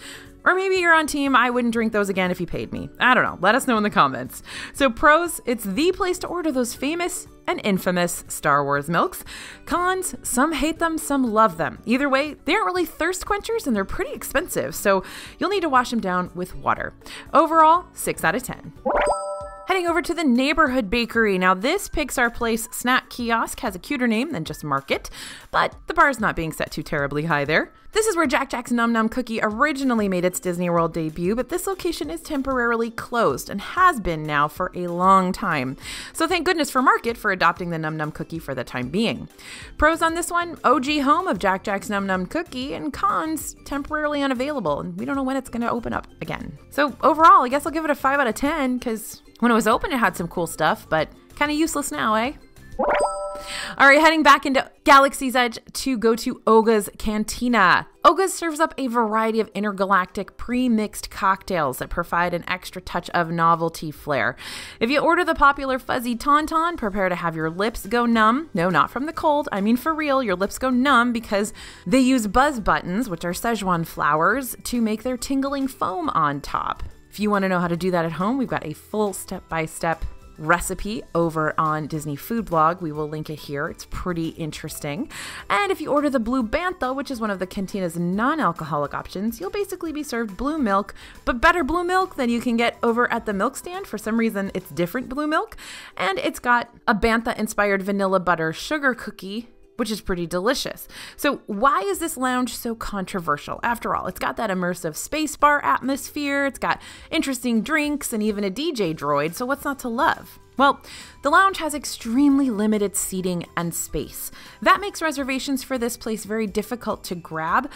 Or maybe you're on team, I wouldn't drink those again if you paid me. I don't know. Let us know in the comments. So, pros, it's the place to order those famous and infamous Star Wars milks. Cons, some hate them, some love them. Either way, they aren't really thirst quenchers and they're pretty expensive, so you'll need to wash them down with water. Overall, 6 out of 10. Heading over to the neighborhood bakery. Now, this Pixar Place snack kiosk has a cuter name than just Market, but the bar is not being set too terribly high there. This is where Jack Jack's Num Num Cookie originally made its Disney World debut, but this location is temporarily closed and has been now for a long time. So thank goodness for Market for adopting the Num Num Cookie for the time being. Pros on this one OG home of Jack Jack's Num Num Cookie, and cons temporarily unavailable, and we don't know when it's going to open up again. So overall, I guess I'll give it a 5 out of 10 because when it was open, it had some cool stuff, but kind of useless now, eh? All right, heading back into Galaxy's Edge to go to Oga's Cantina. Oga's serves up a variety of intergalactic pre mixed cocktails that provide an extra touch of novelty flair. If you order the popular fuzzy tauntaun, prepare to have your lips go numb. No, not from the cold. I mean, for real, your lips go numb because they use buzz buttons, which are Szechuan flowers, to make their tingling foam on top. If you want to know how to do that at home, we've got a full step by step recipe over on Disney Food Blog. We will link it here. It's pretty interesting. And if you order the Blue Bantha, which is one of the Cantina's non alcoholic options, you'll basically be served blue milk, but better blue milk than you can get over at the milk stand. For some reason, it's different blue milk. And it's got a Bantha inspired vanilla butter sugar cookie which is pretty delicious. So, why is this lounge so controversial? After all, it's got that immersive space bar atmosphere, it's got interesting drinks, and even a DJ droid, so what's not to love? Well, the lounge has extremely limited seating and space. That makes reservations for this place very difficult to grab.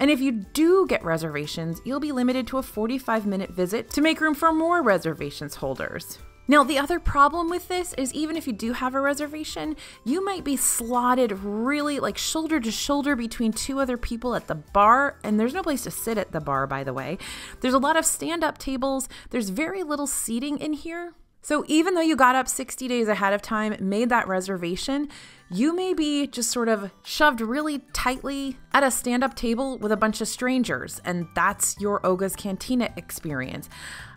And if you do get reservations, you'll be limited to a 45 minute visit to make room for more reservations holders. Now, the other problem with this is even if you do have a reservation, you might be slotted really like shoulder to shoulder between two other people at the bar, and there's no place to sit at the bar, by the way. There's a lot of stand up tables, there's very little seating in here. So, even though you got up 60 days ahead of time, made that reservation, you may be just sort of shoved really tightly at a stand up table with a bunch of strangers, and that's your Oga's Cantina experience.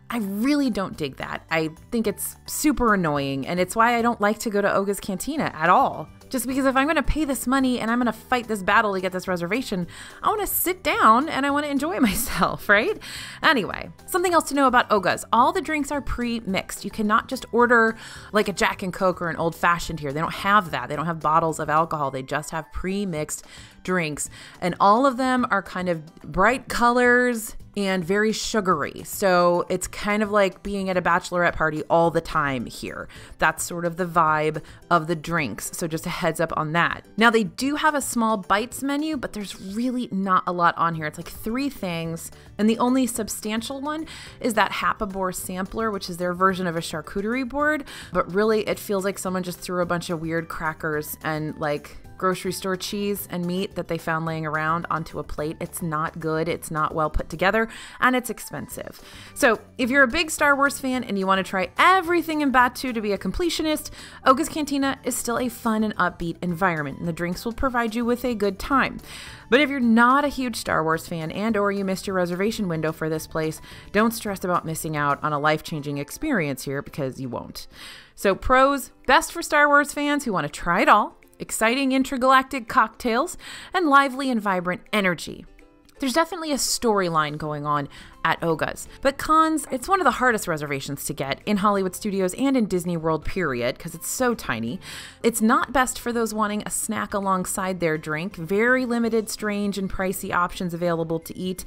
I really don't dig that. I think it's super annoying, and it's why I don't like to go to Oga's Cantina at all. Just because if I'm going to pay this money and I'm going to fight this battle to get this reservation, I want to sit down and I want to enjoy myself, right? Anyway, something else to know about Oga's all the drinks are pre mixed. You cannot just order like a Jack and Coke or an old fashioned here. They don't have that. They don't have bottles of alcohol, they just have pre mixed drinks. And all of them are kind of bright colors and very sugary. So it's kind of like being at a bachelorette party all the time here. That's sort of the vibe of the drinks. So just a heads up on that. Now, they do have a small bites menu, but there's really not a lot on here. It's like three things. And the only substantial one is that Happabore sampler, which is their version of a charcuterie board. But really, it feels like someone just threw a bunch of weird crackers and like grocery store cheese and meat that they found laying around onto a plate. It's not good, it's not well put together, and it's expensive. So, if you're a big Star Wars fan and you want to try everything in Batuu to be a completionist, Oga's Cantina is still a fun and upbeat environment, and the drinks will provide you with a good time. But if you're not a huge Star Wars fan and or you missed your reservation window for this place, don't stress about missing out on a life-changing experience here because you won't. So pros, best for Star Wars fans who want to try it all exciting intergalactic cocktails, and lively and vibrant energy. There's definitely a storyline going on at Oga's. But cons, it's one of the hardest reservations to get in Hollywood studios and in Disney World, period, because it's so tiny. It's not best for those wanting a snack alongside their drink. Very limited, strange, and pricey options available to eat.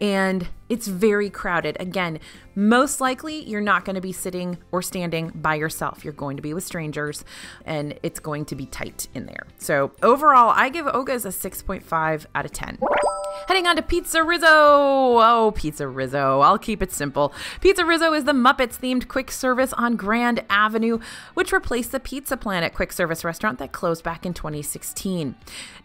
And it's very crowded. Again, most likely you're not going to be sitting or standing by yourself. You're going to be with strangers and it's going to be tight in there. So overall, I give Oga's a 6.5 out of 10. Heading on to Pizza Rizzo. Oh, Pizza Rizzo. I'll keep it simple. Pizza Rizzo is the Muppets themed quick service on Grand Avenue, which replaced the Pizza Planet quick service restaurant that closed back in 2016.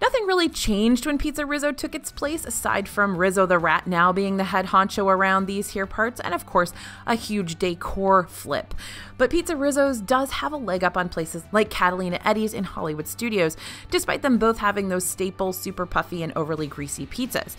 Nothing really changed when Pizza Rizzo took its place, aside from Rizzo the Rat now being the head honcho around these here parts, and of course, a huge decor flip. But Pizza Rizzo's does have a leg up on places like Catalina Eddie's in Hollywood Studios, despite them both having those staple, super puffy, and overly greasy pizzas.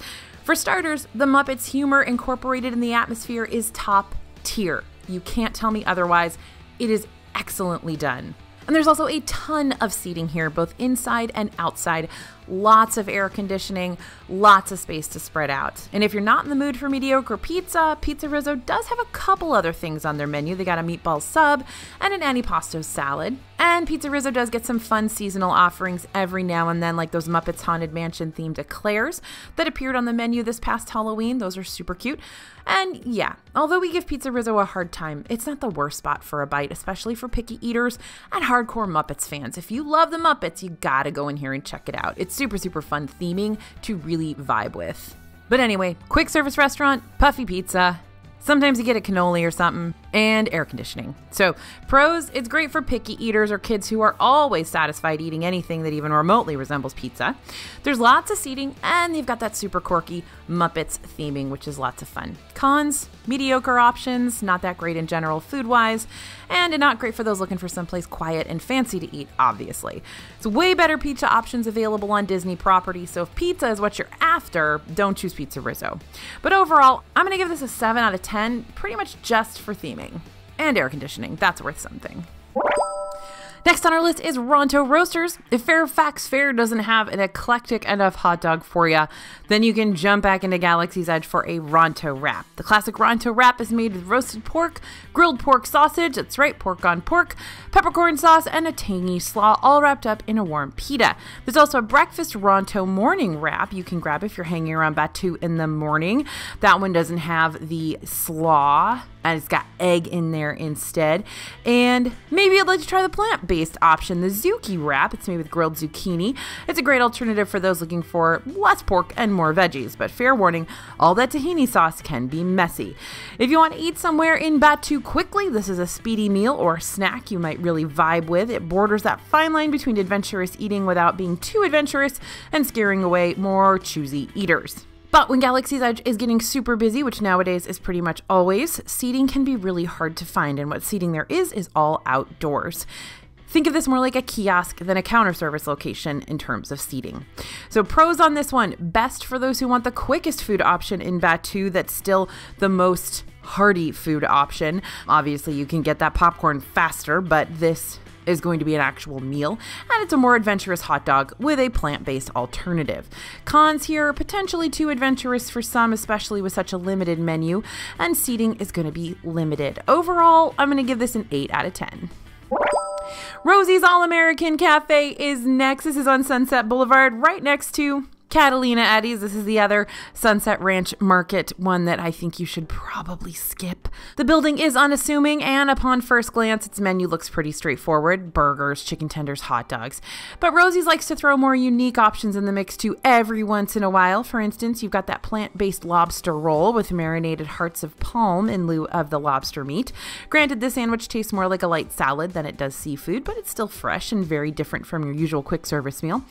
For starters, the Muppets' humor incorporated in the atmosphere is top tier. You can't tell me otherwise. It is excellently done. And there's also a ton of seating here, both inside and outside. Lots of air conditioning, lots of space to spread out. And if you're not in the mood for mediocre pizza, Pizza Rizzo does have a couple other things on their menu. They got a meatball sub and an antipasto salad. And Pizza Rizzo does get some fun seasonal offerings every now and then, like those Muppets Haunted Mansion themed eclairs that appeared on the menu this past Halloween. Those are super cute. And yeah, although we give Pizza Rizzo a hard time, it's not the worst spot for a bite, especially for picky eaters and hardcore Muppets fans. If you love the Muppets, you gotta go in here and check it out. It's super, super fun theming to really vibe with. But anyway, quick service restaurant, puffy pizza. Sometimes you get a cannoli or something. And air conditioning. So, pros, it's great for picky eaters or kids who are always satisfied eating anything that even remotely resembles pizza. There's lots of seating, and they've got that super quirky Muppets theming, which is lots of fun. Cons, mediocre options, not that great in general food wise, and not great for those looking for someplace quiet and fancy to eat, obviously. It's way better pizza options available on Disney property, so if pizza is what you're after, don't choose Pizza Rizzo. But overall, I'm gonna give this a 7 out of 10, pretty much just for theming. And air conditioning, that's worth something. Next on our list is Ronto Roasters. If Fairfax Fair doesn't have an eclectic enough hot dog for you, then you can jump back into Galaxy's Edge for a Ronto wrap. The classic Ronto wrap is made with roasted pork, grilled pork sausage, that's right, pork on pork, peppercorn sauce, and a tangy slaw, all wrapped up in a warm pita. There's also a breakfast Ronto morning wrap you can grab if you're hanging around Batuu in the morning. That one doesn't have the slaw and it's got egg in there instead. And maybe I'd like to try the plant based option, the Zuki wrap. It's made with grilled zucchini. It's a great alternative for those looking for less pork and more veggies, but fair warning, all that tahini sauce can be messy. If you want to eat somewhere in Batuu quickly, this is a speedy meal or snack you might really vibe with. It borders that fine line between adventurous eating without being too adventurous and scaring away more choosy eaters. But when Galaxy's Edge is getting super busy, which nowadays is pretty much always, seating can be really hard to find, and what seating there is is all outdoors. Think of this more like a kiosk than a counter service location in terms of seating. So, pros on this one best for those who want the quickest food option in Batuu that's still the most hearty food option. Obviously, you can get that popcorn faster, but this is going to be an actual meal, and it's a more adventurous hot dog with a plant based alternative. Cons here are potentially too adventurous for some, especially with such a limited menu, and seating is going to be limited. Overall, I'm going to give this an 8 out of 10. Rosie's All American Cafe is next. This is on Sunset Boulevard, right next to Catalina Eddie's. This is the other Sunset Ranch Market one that I think you should probably skip. The building is unassuming, and upon first glance, its menu looks pretty straightforward burgers, chicken tenders, hot dogs. But Rosie's likes to throw more unique options in the mix too every once in a while. For instance, you've got that plant based lobster roll with marinated hearts of palm in lieu of the lobster meat. Granted, this sandwich tastes more like a light salad than it does seafood, but it's still fresh and very different from your usual quick service meal.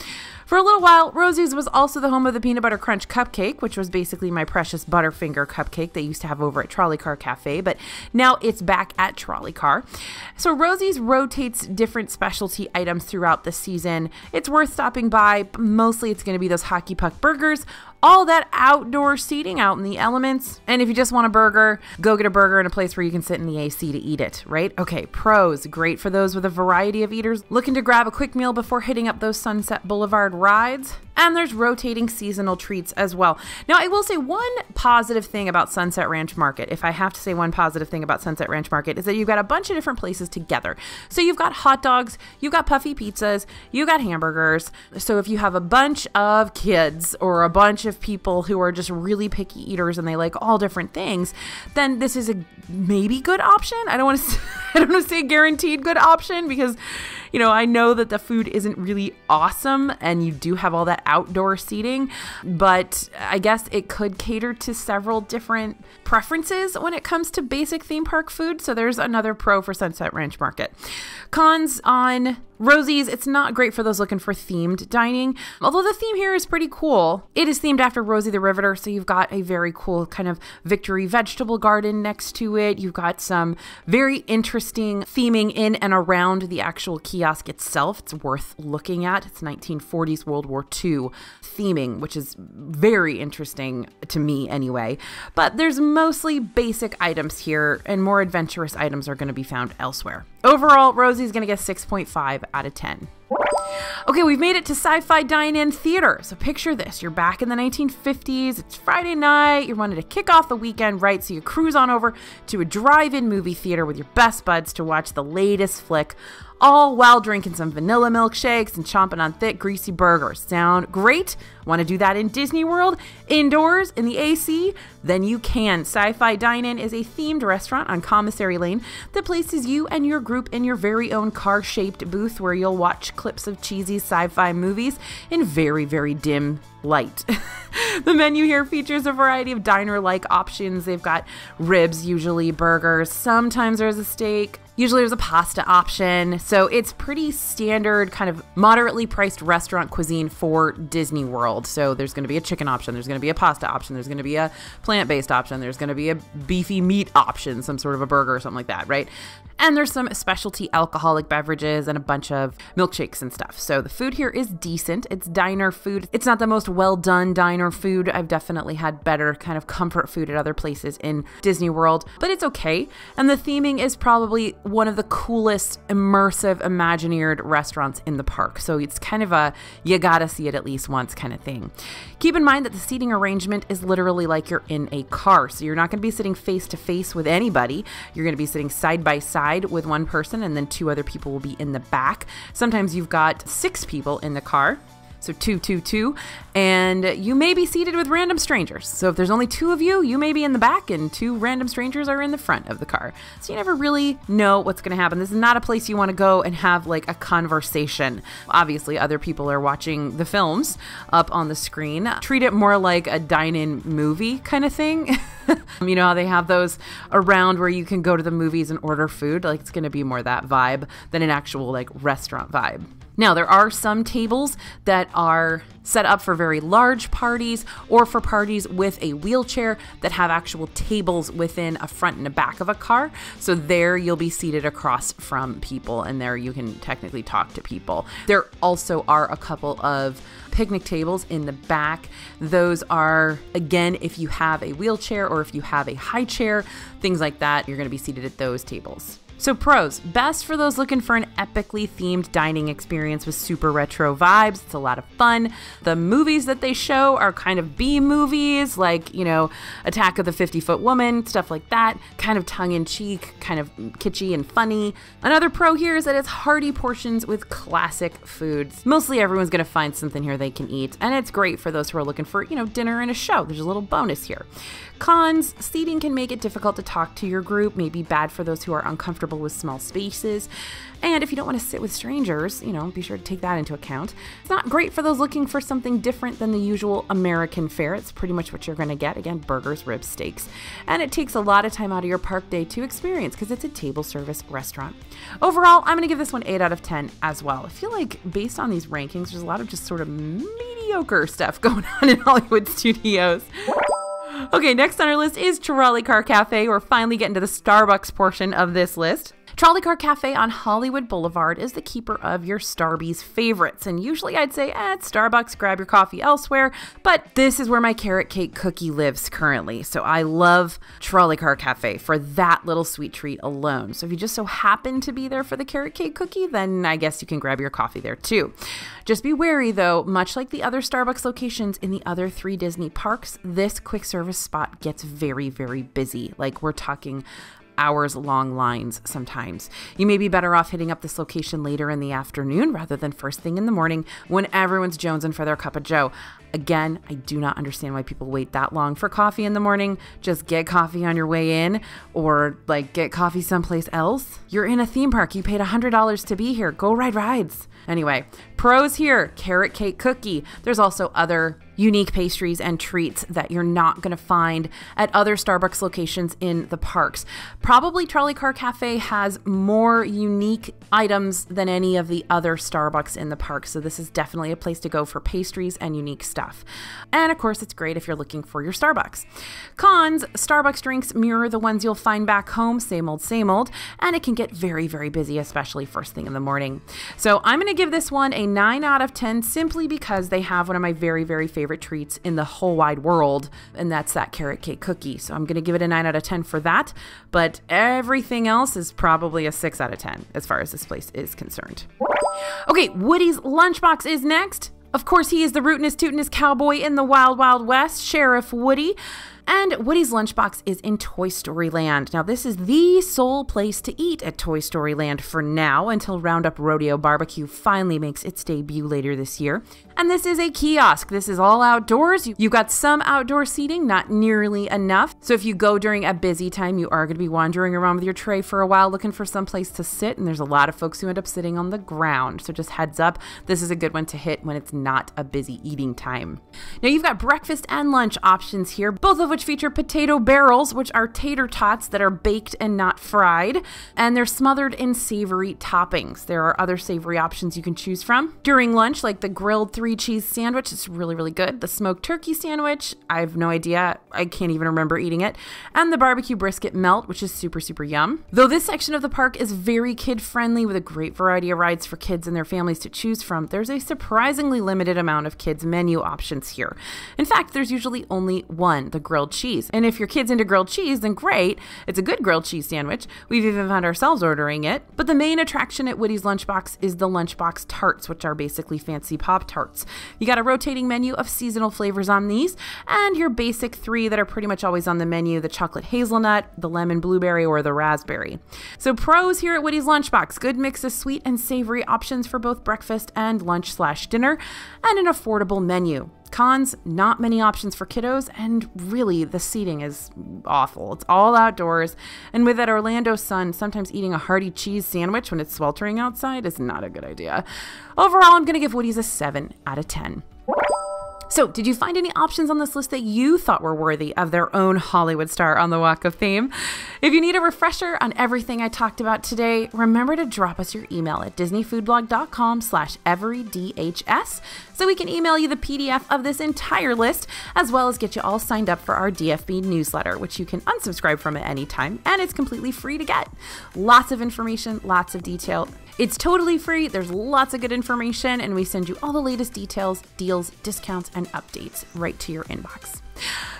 For a little while, Rosie's was also the home of the peanut butter crunch cupcake, which was basically my precious Butterfinger cupcake they used to have over at Trolley Car Cafe, but now it's back at Trolley Car. So Rosie's rotates different specialty items throughout the season. It's worth stopping by. Mostly it's going to be those hockey puck burgers, all that outdoor seating out in the elements. And if you just want a burger, go get a burger in a place where you can sit in the AC to eat it, right? Okay, pros, great for those with a variety of eaters looking to grab a quick meal before hitting up those Sunset Boulevard rides. And there's rotating seasonal treats as well. Now, I will say one positive thing about Sunset Ranch Market, if I have to say one positive thing about Sunset Ranch Market, is that you've got a bunch of different places together. So you've got hot dogs, you've got puffy pizzas, you got hamburgers. So if you have a bunch of kids or a bunch of people who are just really picky eaters and they like all different things, then this is a maybe good option. I don't want to I don't want to say guaranteed good option because you know, I know that the food isn't really awesome and you do have all that outdoor seating, but I guess it could cater to several different preferences when it comes to basic theme park food. So there's another pro for Sunset Ranch Market. Cons on Rosie's, it's not great for those looking for themed dining. Although the theme here is pretty cool. It is themed after Rosie the Riveter, so you've got a very cool kind of victory vegetable garden next to it. You've got some very interesting theming in and around the actual kiosk itself. It's worth looking at. It's 1940s World War II theming, which is very interesting to me anyway. But there's mostly basic items here, and more adventurous items are going to be found elsewhere. Overall, Rosie's to get 6.5 out of 10. Okay, we've made it to Sci Fi Dine In Theater. So picture this you're back in the 1950s, it's Friday night, you're wanting to kick off the weekend, right? So you cruise on over to a drive in movie theater with your best buds to watch the latest flick all while drinking some vanilla milkshakes and chomping on thick, greasy burgers. Sound great? Want to do that in Disney World? Indoors, in the AC? Then you can. Sci Fi Dine In is a themed restaurant on Commissary Lane that places you and your group in your very own car shaped booth where you'll watch clips of cheesy sci fi movies in very, very dim light. the menu here features a variety of diner like options. They've got ribs, usually burgers, sometimes there's a steak, Usually there's a pasta option. So it's pretty standard, kind of moderately priced restaurant cuisine for Disney World. So there's going to be a chicken option, there's going to be a pasta option, there's going to be a plant based option, there's going to be a beefy meat option, some sort of a burger or something like that, right? And there's some specialty alcoholic beverages and a bunch of milkshakes and stuff. So the food here is decent. It's diner food. It's not the most well done diner food. I've definitely had better kind of comfort food at other places in Disney World, but it's okay. And the theming is probably one of the coolest immersive Imagineered restaurants in the park. So it's kind of a you gotta see it at least once kind of thing. Keep in mind that the seating arrangement is literally like you're in a car. So you're not gonna be sitting face to face with anybody. You're gonna be sitting side by side with one person, and then two other people will be in the back. Sometimes you've got six people in the car so two, two, two, and you may be seated with random strangers. So if there's only two of you, you may be in the back, and two random strangers are in the front of the car. So you never really know what's going to happen. This is not a place you want to go and have like a conversation. Obviously, other people are watching the films up on the screen. Treat it more like a dine-in movie kind of thing. you know how they have those around where you can go to the movies and order food? Like it's going to be more that vibe than an actual like restaurant vibe. Now, there are some tables that are set up for very large parties or for parties with a wheelchair that have actual tables within a front and a back of a car. So, there you'll be seated across from people, and there you can technically talk to people. There also are a couple of picnic tables in the back. Those are, again, if you have a wheelchair or if you have a high chair, things like that, you're going to be seated at those tables. So, pros best for those looking for an epically themed dining experience with super retro vibes. It's a lot of fun. The movies that they show are kind of B movies, like, you know, Attack of the 50 Foot Woman, stuff like that. Kind of tongue in cheek, kind of kitschy and funny. Another pro here is that it's hearty portions with classic foods. Mostly everyone's going to find something here they can eat, and it's great for those who are looking for, you know, dinner and a show. There's a little bonus here. Cons seating can make it difficult to talk to your group, may be bad for those who are uncomfortable with small spaces. And if you don't want to sit with strangers, you know, be sure to take that into account. It's not great for those looking for something different than the usual American fare. It's pretty much what you're going to get. Again, burgers, ribs, steaks. And it takes a lot of time out of your park day to experience because it's a table service restaurant. Overall, I'm going to give this one 8 out of 10 as well. I feel like based on these rankings, there's a lot of just sort of mediocre stuff going on in Hollywood studios. Okay, next on our list is Trolley Car Cafe. We're finally getting to the Starbucks portion of this list. Trolley Car Cafe on Hollywood Boulevard is the keeper of your Starbucks favorites. And usually I'd say, eh, Starbucks, grab your coffee elsewhere. But this is where my carrot cake cookie lives currently. So I love Trolley Car Cafe for that little sweet treat alone. So if you just so happen to be there for the carrot cake cookie, then I guess you can grab your coffee there too. Just be wary though, much like the other Starbucks locations in the other three Disney parks, this quick service spot gets very, very busy. Like we're talking hours long lines sometimes. You may be better off hitting up this location later in the afternoon rather than first thing in the morning when everyone's jonesing for their cup of joe. Again, I do not understand why people wait that long for coffee in the morning. Just get coffee on your way in or like get coffee someplace else. You're in a theme park. You paid $100 to be here. Go ride rides. Anyway, pros here carrot cake cookie. There's also other unique pastries and treats that you're not going to find at other Starbucks locations in the parks. Probably Trolley Car Cafe has more unique items than any of the other Starbucks in the park, so this is definitely a place to go for pastries and unique stuff. And of course, it's great if you're looking for your Starbucks. Cons Starbucks drinks mirror the ones you'll find back home, same old, same old, and it can get very, very busy, especially first thing in the morning. So I'm going to give this one a 9 out of 10 simply because they have one of my very, very favorite treats in the whole wide world, and that's that carrot cake cookie. So I'm going to give it a 9 out of 10 for that, but everything else is probably a 6 out of 10 as far as this place is concerned. Okay, Woody's Lunchbox is next. Of course, he is the rootinest, tootinest cowboy in the Wild Wild West, Sheriff Woody. And Woody's Lunchbox is in Toy Story Land. Now, this is the sole place to eat at Toy Story Land for now until Roundup Rodeo Barbecue finally makes its debut later this year. And this is a kiosk. This is all outdoors. You've got some outdoor seating, not nearly enough. So if you go during a busy time, you are going to be wandering around with your tray for a while looking for some place to sit. And there's a lot of folks who end up sitting on the ground. So just heads up, this is a good one to hit when it's not a busy eating time. Now you've got breakfast and lunch options here, both of which feature potato barrels, which are tater tots that are baked and not fried. And they're smothered in savory toppings. There are other savory options you can choose from. During lunch, like the grilled three cheese sandwich. It's really, really good. The smoked turkey sandwich, I have no idea. I can't even remember eating it. And the barbecue brisket melt, which is super, super yum. Though this section of the park is very kid friendly with a great variety of rides for kids and their families to choose from, there's a surprisingly limited amount of kids' menu options here. In fact, there's usually only one, the grilled cheese. And if your kid's into grilled cheese, then great. It's a good grilled cheese sandwich. We've even found ourselves ordering it. But the main attraction at Woody's Lunchbox is the Lunchbox Tarts, which are basically fancy Pop Tarts. You got a rotating menu of seasonal flavors on these, and your basic three that are pretty much always on the menu the chocolate hazelnut, the lemon blueberry, or the raspberry. So, pros here at Woody's Lunchbox good mix of sweet and savory options for both breakfast and lunch slash dinner, and an affordable menu. Cons, not many options for kiddos, and really the seating is awful. It's all outdoors, and with that Orlando sun, sometimes eating a hearty cheese sandwich when it's sweltering outside is not a good idea. Overall, I'm going to give Woody's a 7 out of 10. So, did you find any options on this list that you thought were worthy of their own Hollywood star on the Walk of Fame? If you need a refresher on everything I talked about today, remember to drop us your email at disneyfoodblog.com slash everydhs so we can email you the PDF of this entire list, as well as get you all signed up for our DFB newsletter, which you can unsubscribe from at any time, and it's completely free to get. Lots of information, lots of detail. It's totally free, there's lots of good information, and we send you all the latest details, deals, discounts, and updates right to your inbox.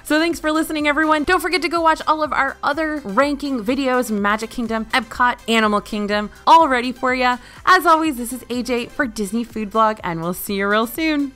So thanks for listening, everyone. Don't forget to go watch all of our other ranking videos Magic Kingdom, Epcot, Animal Kingdom, all ready for you. As always, this is AJ for Disney Food Blog, and we'll see you real soon.